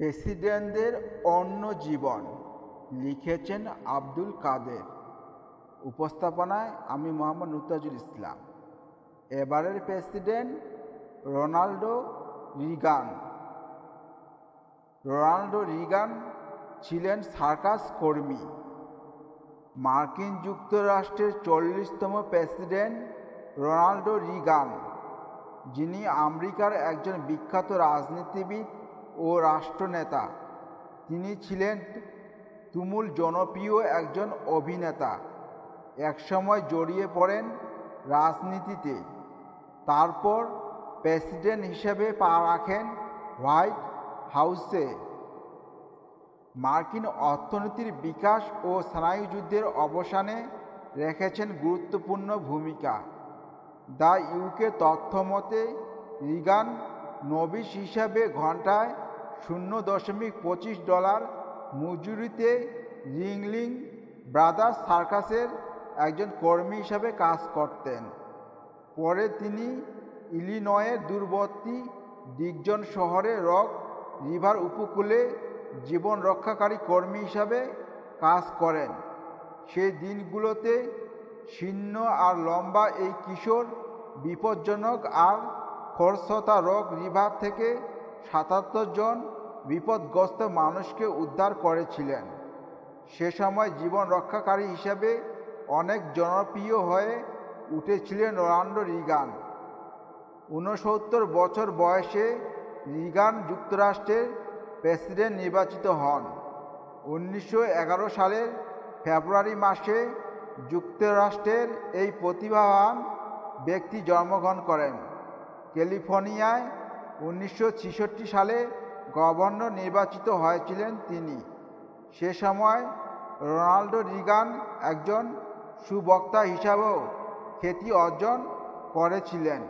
প্রেসিডেন্টদের অন্য জীবন, লিখেছেন আব্দুল কাদের। উপস্থাপনায় আমি মোহাম্মদ নুতাজুল ইসলাম। এবারের president Ronaldo Reagan. Ronaldo Reagan ছিলেন সার্কাস কর্মী। মার্কিন যুক্তরাষ্ট্রের চল্লিশতম প্রেসিডেন্ট রোনাল্ডো রিগান, যিনি আমেরিকার একজন বিখ্যাত রাজনীতিবিদ ও রাষ্ট্রনেতা। তিনি ছিলেন তুমুল জনপ্রিয় একজন অভিনেতা। একসময় জড়িয়ে পড়েন রাজনীতিতে। তারপর প্রেসিডেন্ট হিসেবে পা রাখেন হোয়াইট হাউসে। মার্কিন অর্থনীতির বিকাশ ও স্নায়ুযুদ্ধের অবসানে রেখেছেন গুরুত্বপূর্ণ ভূমিকা। দ্য ইউকে তথ্যমতে, রিগান নবিশ হিসাবে ঘন্টায় শূন্য দশমিক পঁচিশ ডলার মজুরিতে রিংলিং ব্রাদার্স সার্কাসের একজন কর্মী হিসাবে কাজ করতেন। পরে তিনি ইলিনয়ের দূরবর্তী ডিকজন শহরে রক রিভার উপকূলে জীবন রক্ষাকারী কর্মী হিসাবে কাজ করেন। সেই দিনগুলোতে শীর্ণ আর লম্বা এই কিশোর বিপজ্জনক আর খরস্রোতা রক রিভার থেকে সাতাত্তর জন বিপদগ্রস্ত মানুষকে উদ্ধার করেছিলেন। সে সময় জীবন রক্ষাকারী হিসাবে অনেক জনপ্রিয় হয়ে উঠেছিলেন রোনাল্ডো রিগান। ঊনসত্তর বছর বয়সে রিগান যুক্তরাষ্ট্রের প্রেসিডেন্ট নির্বাচিত হন। উনিশশো এগারো সালের ফেব্রুয়ারি মাসে যুক্তরাষ্ট্রের এই প্রতিভাবান ব্যক্তি জন্মগ্রহণ করেন। ক্যালিফোর্নিয়ায় উনিশশো ছেষট্টি সালে গভর্নর নির্বাচিত হয়েছিলেন তিনি। সে সময় রোনাল্ডো রিগান একজন সুবক্তা হিসাবেও খ্যাতি অর্জন করেছিলেন।